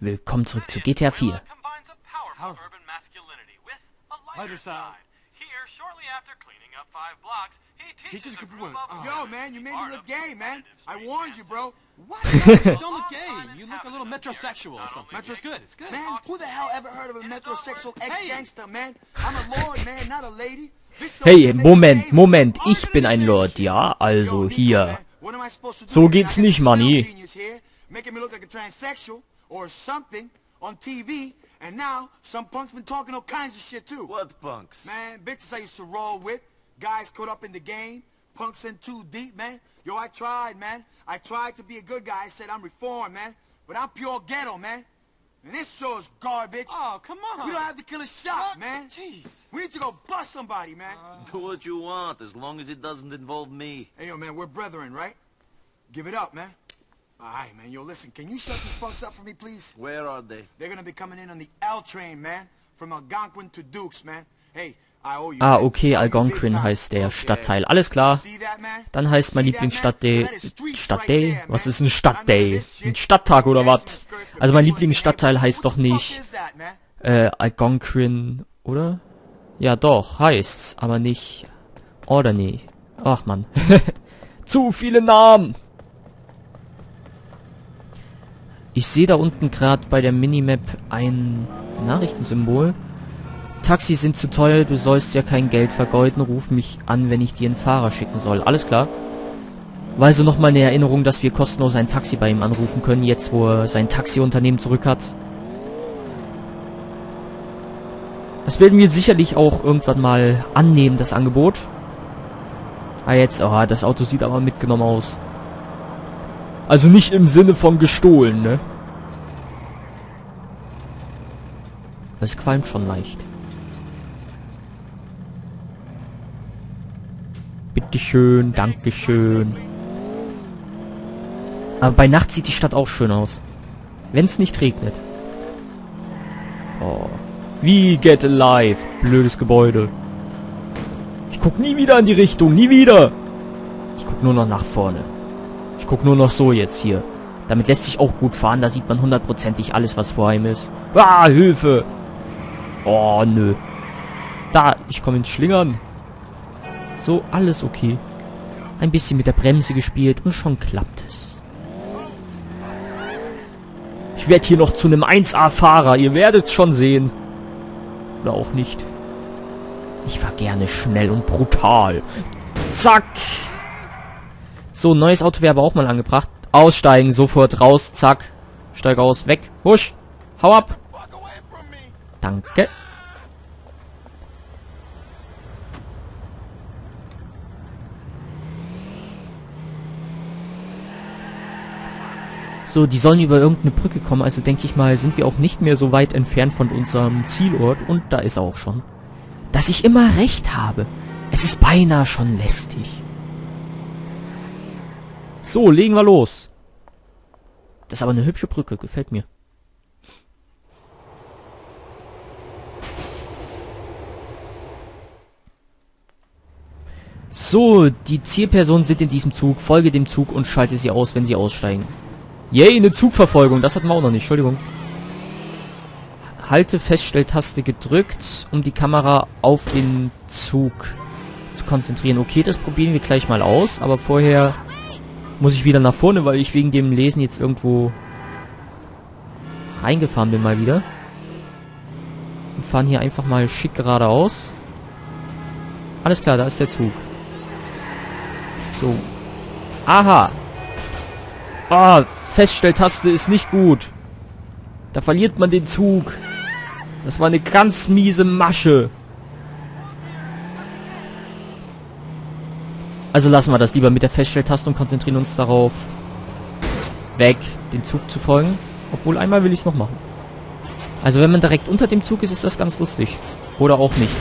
Willkommen zurück zu GTA 4. combines a powerful urban masculinity with a lighter Lighter side. side. Here, shortly after cleaning up five blocks, he teaches, Teaches a good group women. of Yo, women man, you the made me art look of gay, man. competitive I street warned you, dancing. bro. What? Don't look gay. You look a little metrosexual or something. Metro It's good. It's good. Man, who the hell ever heard of a metrosexual ex-gangster, man? I'm a lord, man, not a lady. This show Hey, Moment, me Moment, ich bin ein Lord, ja? Also hier. So geht's nicht, Manni. Film genius here, Making me look like a transsexual or something on TV, and now some punk's been talking all kinds of shit too. What punks? Man, bitches I used to roll with, guys caught up in the game, punks in too deep, man. Yo, I tried, man. I tried to be a good guy. I said I'm reformed, man. But I'm pure ghetto, man. And this show's garbage. Oh, come on. We don't have to kill a shot, man. Jeez. We need to go bust somebody, man. Uh. Do what you want, as long as it doesn't involve me. hey, yo, man, we're brethren, right? Give it up, man. All right, man. Yo, listen, can you shut these punks up for me, please? Where are they? They're gonna be coming in on the L train, man. From Algonquin to Dukes, man. Hey, I owe you. Ah, okay, Algonquin heißt der Stadtteil. Alles klar. Dann heißt mein streets Stadtday? right there, Was ist ein know this Ein. Stadttag oder was? Also mein Lieblingsstadtteil neighborhood. heißt doch nicht äh, Algonquin, oder? Ja, doch, heißt's, aber nicht Alderney. Ach man. Zu viele Namen. Ich sehe da unten gerade bei der Minimap ein Nachrichtensymbol. Taxis sind zu teuer, du sollst ja kein Geld vergeuden, ruf mich an, wenn ich dir einen Fahrer schicken soll. Alles klar. Weise nochmal eine Erinnerung, dass wir kostenlos ein Taxi bei ihm anrufen können, jetzt wo er sein Taxiunternehmen zurück hat. Das werden wir sicherlich auch irgendwann mal annehmen, das Angebot. Ah, jetzt, oh, das Auto sieht aber mitgenommen aus. Also nicht im Sinne von gestohlen, ne? Es qualmt schon leicht. Bitteschön, Dankeschön. Aber bei Nacht sieht die Stadt auch schön aus. Wenn es nicht regnet. Oh. Wie Get Alive. Blödes Gebäude. Ich guck nie wieder in die Richtung. Nie wieder. Ich guck nur noch nach vorne. Guck nur noch so jetzt hier. Damit lässt sich auch gut fahren. Da sieht man hundertprozentig alles, was vor ihm ist. Ah, Hilfe. Oh, nö. Da, ich komme ins Schlingern. So, alles okay. Ein bisschen mit der Bremse gespielt und schon klappt es. Ich werde hier noch zu einem 1A-Fahrer. Ihr werdet schon sehen. Oder auch nicht. Ich war gerne schnell und brutal. Zack. So, neues Auto wäre aber auch mal angebracht. Aussteigen, sofort raus, zack. Steig aus, weg. Husch. Hau ab. Danke. So, die sollen über irgendeine Brücke kommen, also denke ich mal, sind wir auch nicht mehr so weit entfernt von unserem Zielort und da ist er auch schon. Dass ich immer recht habe. Es ist beinahe schon lästig. So, legen wir los. Das ist aber eine hübsche Brücke, gefällt mir. So, die Zielpersonen sind in diesem Zug. Folge dem Zug und schalte sie aus, wenn sie aussteigen. Yay, eine Zugverfolgung. Das hatten wir auch noch nicht. Entschuldigung. Halte Feststelltaste gedrückt, um die Kamera auf den Zug zu konzentrieren. Okay, das probieren wir gleich mal aus. Aber vorher muss ich wieder nach vorne, weil ich wegen dem Lesen jetzt irgendwo reingefahren bin mal wieder. Wir fahren hier einfach mal schick geradeaus. Alles klar, da ist der Zug. So. Aha. Ah, Feststelltaste ist nicht gut. Da verliert man den Zug. Das war eine ganz miese Masche. Also lassen wir das lieber mit der Feststelltaste und konzentrieren uns darauf, weg, den Zug zu folgen. Obwohl einmal will ich es noch machen. Also wenn man direkt unter dem Zug ist, ist das ganz lustig. Oder auch nicht.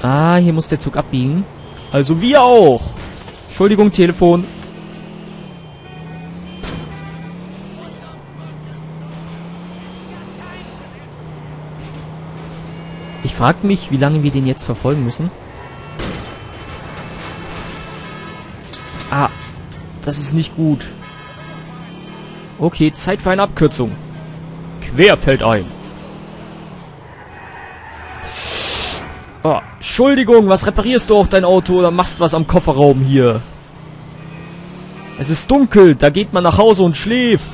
Ah, hier muss der Zug abbiegen. Also wir auch. Entschuldigung, Telefon. Ich frage mich, wie lange wir den jetzt verfolgen müssen. Ah, Das ist nicht gut. Okay, Zeit für eine Abkürzung. Querfeldein. Oh, Entschuldigung, was reparierst du auch dein Auto oder machst was am Kofferraum hier? Es ist dunkel, da geht man nach Hause und schläft.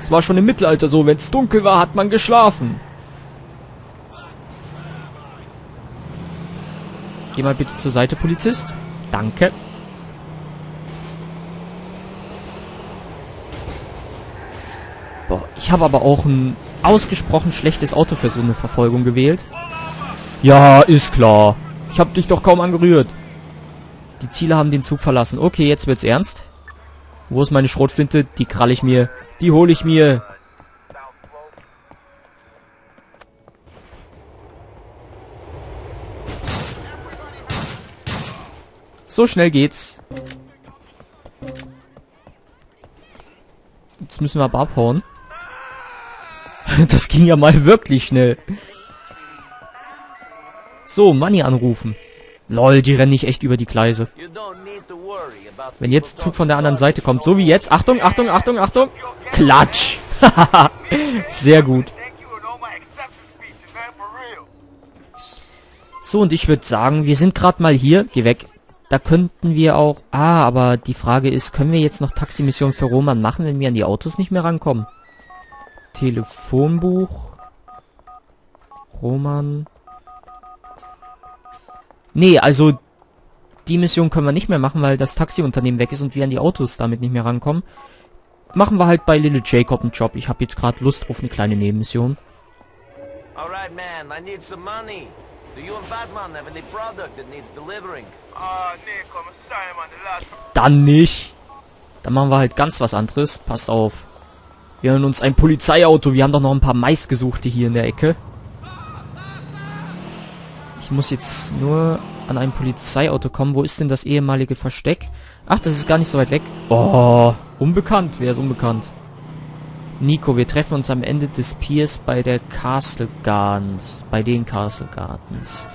Es war schon im Mittelalter so, wenn es dunkel war, hat man geschlafen. Geh mal bitte zur Seite, Polizist. Danke. Boah, ich habe aber auch ein ausgesprochen schlechtes Auto für so eine Verfolgung gewählt. Ja, ist klar. Ich habe dich doch kaum angerührt. Die Ziele haben den Zug verlassen. Okay, jetzt wird's ernst. Wo ist meine Schrotflinte? Die krall ich mir. Die hole ich mir. So schnell geht's. Jetzt müssen wir aber abhauen. Das ging ja mal wirklich schnell. So, Money anrufen. Lol, die rennen nicht echt über die Gleise. Wenn jetzt Zug von der anderen Seite kommt, so wie jetzt. Achtung, Achtung, Achtung, Achtung. Klatsch. Sehr gut. So, und ich würde sagen, wir sind gerade mal hier. Geh weg. Da könnten wir auch... Ah, aber die Frage ist, können wir jetzt noch Taximission für Roman machen, wenn wir an die Autos nicht mehr rankommen? Telefonbuch. Roman. Nee, also die Mission können wir nicht mehr machen, weil das Taxiunternehmen weg ist und wir an die Autos damit nicht mehr rankommen. Machen wir halt bei Little Jacob einen Job. Ich habe jetzt gerade Lust auf eine kleine Nebenmission. Alright, man, I need some money. Do you and Batman have any product that needs delivering? Uh, Nick, I'm sorry, man, the last Dann nicht. Dann machen wir halt ganz was anderes. Passt auf. Wir hören uns ein Polizeiauto. Wir haben doch noch ein paar Meistgesuchte hier in der Ecke. Ich muss jetzt nur an ein Polizeiauto kommen. Wo ist denn das ehemalige Versteck? Ach, das ist gar nicht so weit weg. Oh, unbekannt. Wer ist unbekannt? Nico, wir treffen uns am Ende des Piers bei der Castle Gardens. Bei den Castle Gardens.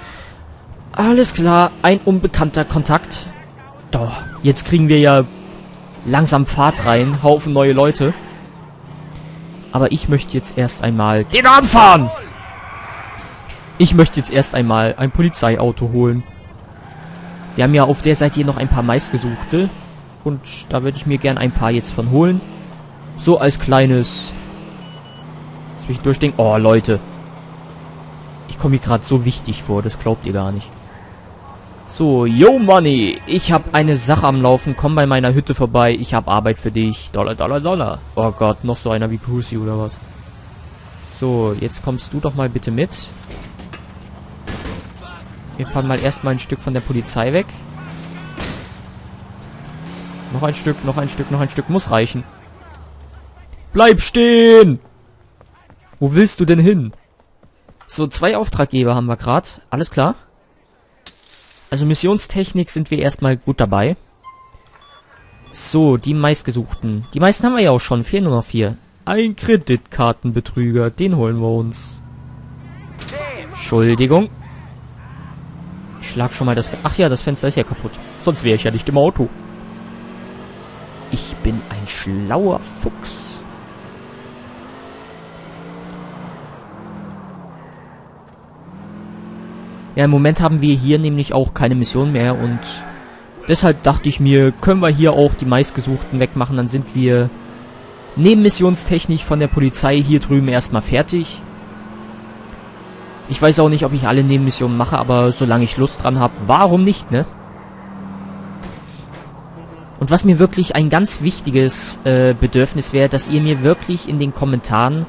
Alles klar, ein unbekannter Kontakt. Doch, jetzt kriegen wir ja langsam Fahrt rein. Haufen neue Leute. Aber ich möchte jetzt erst einmal den anfahren! Ich möchte jetzt erst einmal ein Polizeiauto holen. Wir haben ja auf der Seite hier noch ein paar meistgesuchte. Und da würde ich mir gern ein paar jetzt von holen. So als kleines... Jetzt mich durchdenken. Oh, Leute. Ich komme mir gerade so wichtig vor, das glaubt ihr gar nicht. So, yo Money, ich habe eine Sache am Laufen, komm bei meiner Hütte vorbei, ich habe Arbeit für dich. Dollar, Dollar, Dollar. Oh Gott, noch so einer wie Brucey oder was. So, jetzt kommst du doch mal bitte mit. Wir fahren mal erstmal ein Stück von der Polizei weg. Noch ein Stück, noch ein Stück, noch ein Stück, muss reichen. Bleib stehen! Wo willst du denn hin? So, zwei Auftraggeber haben wir gerade. Alles klar. Also Missionstechnik sind wir erstmal gut dabei. So, die meistgesuchten. Die meisten haben wir ja auch schon. Fehlen nur noch vier. Ein Kreditkartenbetrüger. Den holen wir uns. Entschuldigung. Ich schlag schon mal das... Fe Ach ja, das Fenster ist ja kaputt. Sonst wäre ich ja nicht im Auto. Ich bin ein schlauer Fuchs. Ja, im Moment haben wir hier nämlich auch keine Mission mehr und deshalb dachte ich mir, können wir hier auch die meistgesuchten wegmachen, dann sind wir nebenmissionstechnisch von der Polizei hier drüben erstmal fertig. Ich weiß auch nicht, ob ich alle Nebenmissionen mache, aber solange ich Lust dran habe, warum nicht, ne? Und was mir wirklich ein ganz wichtiges äh, Bedürfnis wäre, dass ihr mir wirklich in den Kommentaren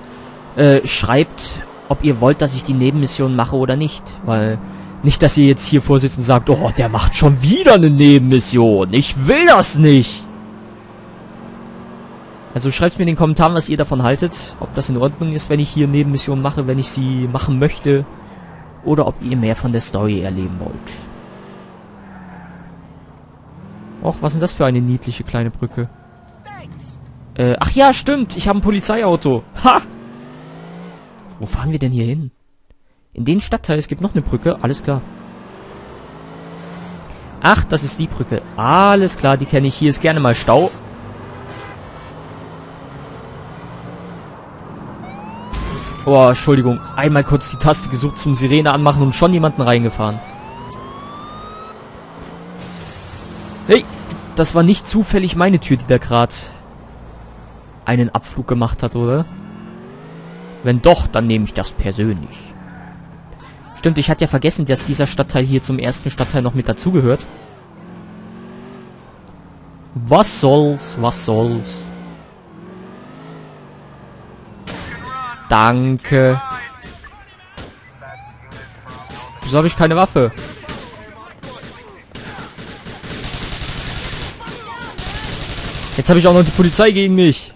äh, schreibt, ob ihr wollt, dass ich die Nebenmission mache oder nicht. Weil nicht, dass ihr jetzt hier vorsitzt und sagt, oh, der macht schon wieder eine Nebenmission. Ich will das nicht. Also schreibt mir in den Kommentaren, was ihr davon haltet. Ob das in Ordnung ist, wenn ich hier Nebenmissionen mache, wenn ich sie machen möchte. Oder ob ihr mehr von der Story erleben wollt. Och, was ist denn das für eine niedliche kleine Brücke? Äh, ach ja, stimmt. Ich habe ein Polizeiauto. Ha! Wo fahren wir denn hier hin? In den Stadtteil, es gibt noch eine Brücke. Alles klar. Ach, das ist die Brücke. Alles klar, die kenne ich. Hier ist gerne mal Stau. Oh, Entschuldigung. Einmal kurz die Taste gesucht zum Sirene anmachen und schon jemanden reingefahren. Hey, das war nicht zufällig meine Tür, die da gerade einen Abflug gemacht hat, oder? Wenn doch, dann nehme ich das persönlich. Stimmt, ich hatte ja vergessen, dass dieser Stadtteil hier zum ersten Stadtteil noch mit dazugehört. Was soll's, was soll's. Danke. Wieso habe ich keine Waffe? Jetzt habe ich auch noch die Polizei gegen mich.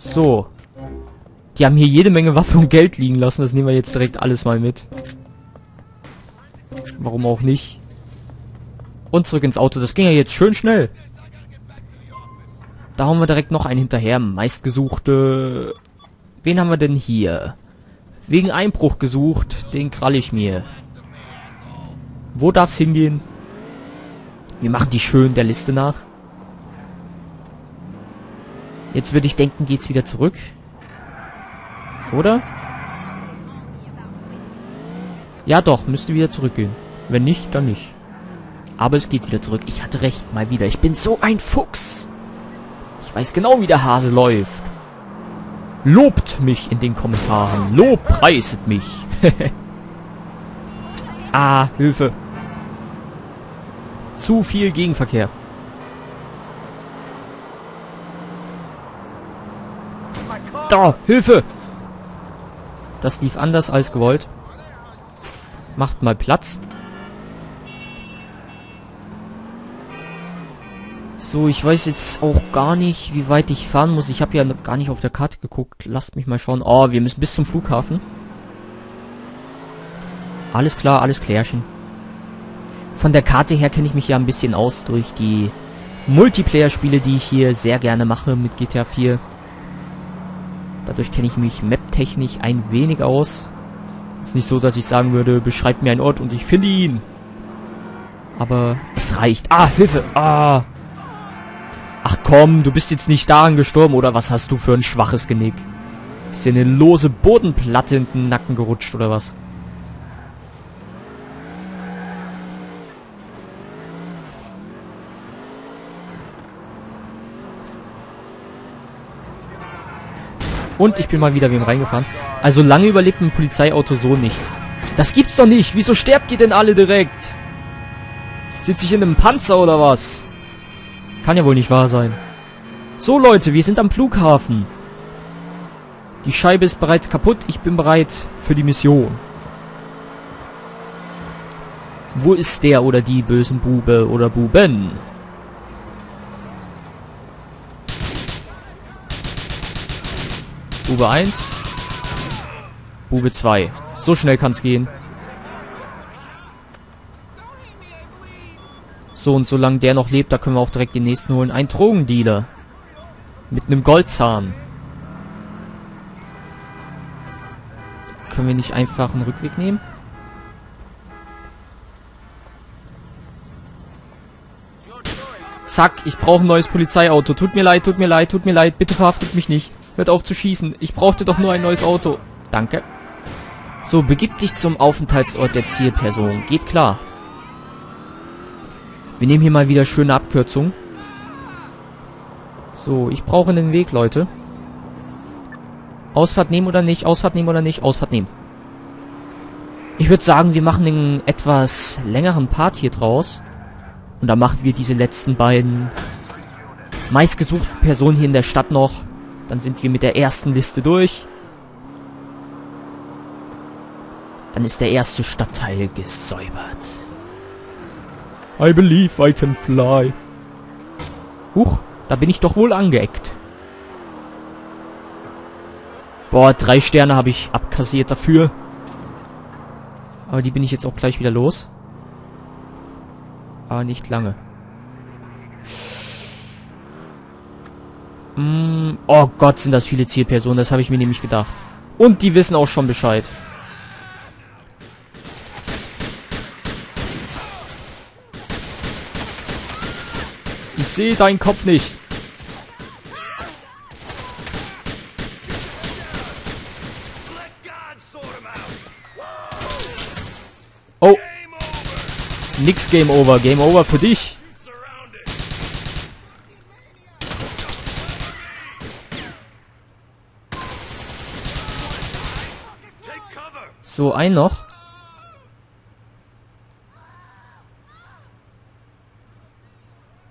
So. Die haben hier jede Menge Waffe und Geld liegen lassen. Das nehmen wir jetzt direkt alles mal mit. Warum auch nicht? Und zurück ins Auto. Das ging ja jetzt schön schnell. Da haben wir direkt noch einen hinterher. Meistgesuchte. Wen haben wir denn hier? Wegen Einbruch gesucht. Den krall ich mir. Wo darf's hingehen? Wir machen die schön der Liste nach. Jetzt würde ich denken, geht's wieder zurück. Oder? Ja doch, müsste wieder zurückgehen. Wenn nicht, dann nicht. Aber es geht wieder zurück. Ich hatte recht, mal wieder. Ich bin so ein Fuchs. Ich weiß genau, wie der Hase läuft. Lobt mich in den Kommentaren. Lobpreiset mich. ah, Hilfe. Zu viel Gegenverkehr. Da, Hilfe! Das lief anders als gewollt. Macht mal Platz. So, ich weiß jetzt auch gar nicht, wie weit ich fahren muss. Ich habe ja gar nicht auf der Karte geguckt. Lasst mich mal schauen. Oh, wir müssen bis zum Flughafen. Alles klar, alles klärchen. Von der Karte her kenne ich mich ja ein bisschen aus durch die Multiplayer-Spiele, die ich hier sehr gerne mache mit GTA 4. Dadurch kenne ich mich map-technisch ein wenig aus. Ist nicht so, dass ich sagen würde, beschreibt mir einen Ort und ich finde ihn. Aber es reicht. Ah, Hilfe. Ah. Ach komm, du bist jetzt nicht daran gestorben, oder was hast du für ein schwaches Genick? Ist dir eine lose Bodenplatte in den Nacken gerutscht, oder was? Und ich bin mal wieder wem reingefahren. Also lange überlebt ein Polizeiauto so nicht. Das gibt's doch nicht. Wieso sterbt ihr denn alle direkt? Sitze ich in einem Panzer oder was? Kann ja wohl nicht wahr sein. So Leute, wir sind am Flughafen. Die Scheibe ist bereits kaputt. Ich bin bereit für die Mission. Wo ist der oder die bösen Bube oder Buben? Bube 1. Bube 2. So schnell kann's gehen. So, und solange der noch lebt, da können wir auch direkt den nächsten holen. Ein Drogendealer. Mit einem Goldzahn. Können wir nicht einfach einen Rückweg nehmen? Zack, ich brauche ein neues Polizeiauto. Tut mir leid, tut mir leid, tut mir leid. Bitte verhaftet mich nicht. Hört auf zu schießen. Ich brauchte doch nur ein neues Auto. Danke. So, begib dich zum Aufenthaltsort der Zielperson. Geht klar. Wir nehmen hier mal wieder schöne Abkürzungen. So, ich brauche einen Weg, Leute. Ausfahrt nehmen oder nicht? Ausfahrt nehmen oder nicht? Ausfahrt nehmen. Ich würde sagen, wir machen einen etwas längeren Part hier draus. Und dann machen wir diese letzten beiden meistgesuchten Personen hier in der Stadt noch. Dann sind wir mit der ersten Liste durch. Dann ist der erste Stadtteil gesäubert. I believe I can fly. Huch, da bin ich doch wohl angeeckt. Boah, drei Sterne habe ich abkassiert dafür. Aber die bin ich jetzt auch gleich wieder los. Aber nicht lange. Mm, oh Gott, sind das viele Zielpersonen, das habe ich mir nämlich gedacht. Und die wissen auch schon Bescheid. Ich sehe deinen Kopf nicht. Oh. Nix Game Over. Game Over für dich. So, ein noch.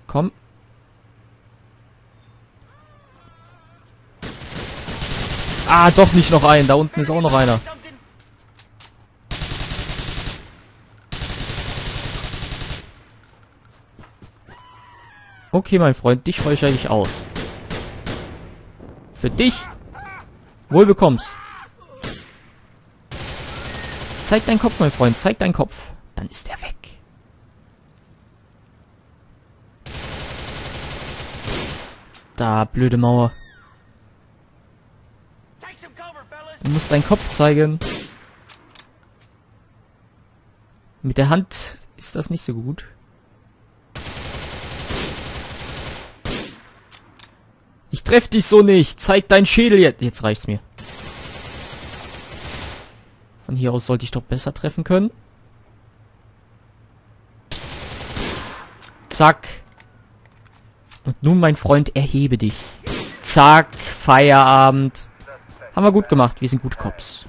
Komm. Ah, doch nicht noch ein. Da unten ist auch noch einer. Okay, mein Freund, dich räuchere ich aus. Für dich wohl bekommst. Zeig deinen Kopf, mein Freund, zeig deinen Kopf. Dann ist er weg. Da, blöde Mauer. Du musst deinen Kopf zeigen. Mit der Hand ist das nicht so gut. Ich treff dich so nicht. Zeig deinen Schädel jetzt. Jetzt reicht's mir. Von hier aus sollte ich doch besser treffen können. Zack. Und nun, mein Freund, erhebe dich. Zack. Feierabend. Haben wir gut gemacht. Wir sind gute Cops.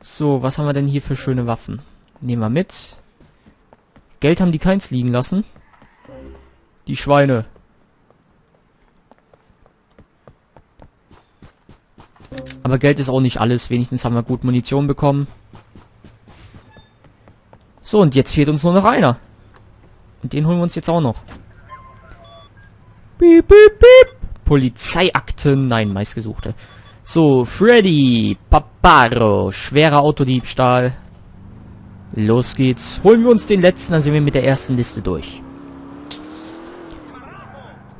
So, was haben wir denn hier für schöne Waffen? Nehmen wir mit. Geld haben die keins liegen lassen. Die Schweine. Aber Geld ist auch nicht alles. Wenigstens haben wir gut Munition bekommen. So, und jetzt fehlt uns nur noch einer. Und den holen wir uns jetzt auch noch. Piep, piep, piep. Polizeiakten. Nein, meistgesuchte. So, Freddy Paparo. Schwerer Autodiebstahl. Los geht's. Holen wir uns den letzten, dann sind wir mit der ersten Liste durch.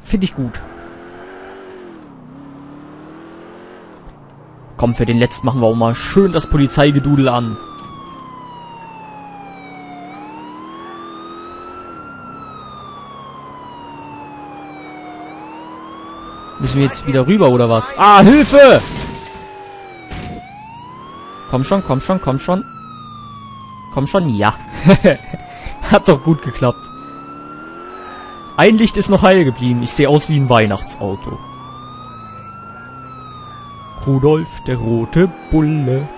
Finde ich gut. Komm, für den letzten machen wir auch mal schön das Polizeigedudel an. Müssen wir jetzt wieder rüber oder was? Ah, Hilfe! Komm schon, komm schon, komm schon. Komm schon, ja. Hat doch gut geklappt. Ein Licht ist noch heil geblieben. Ich sehe aus wie ein Weihnachtsauto. Rudolf, der rote Bulle.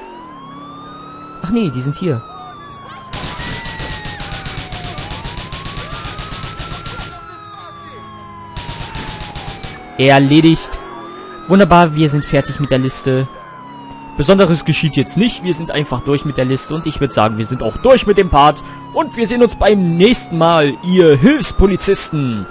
Ach nee, die sind hier. Erledigt. Wunderbar, wir sind fertig mit der Liste. Besonderes geschieht jetzt nicht. Wir sind einfach durch mit der Liste. Und ich würde sagen, wir sind auch durch mit dem Part. Und wir sehen uns beim nächsten Mal, ihr Hilfspolizisten.